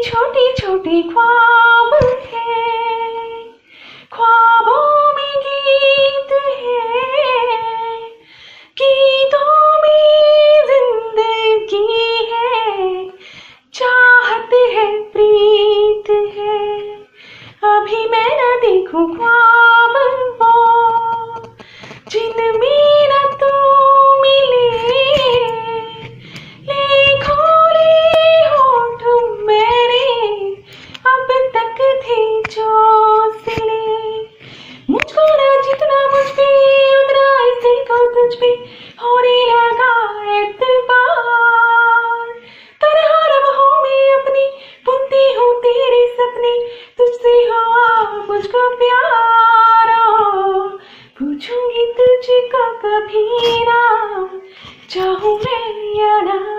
छोटी छोटी ख्वाब है ख्वाबों में गीत है। गीतों में ज़िंदगी है, चाहत है, प्रीत है। अभी मैं न देखू ख्वाब मुझ पे होने लगा एतबार तरह लम्हों में अपनी बुनती हूँ तेरे सपने, तुझसे हवा मुझको प्यारा पूछूँगी तुझको कभी ना चाहूँ मैं या ना।